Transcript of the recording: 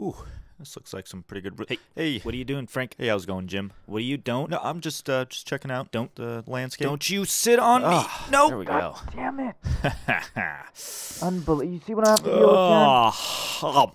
Ooh, this looks like some pretty good. Hey, hey, What are you doing, Frank? hey, how's it going, Jim? What are you don't? No, I'm just uh, just checking out. Don't- the landscape. Don't you sit on me? Ah, no. there we go. Damn it. Unbelievable. You see what I have to deal with, Oh,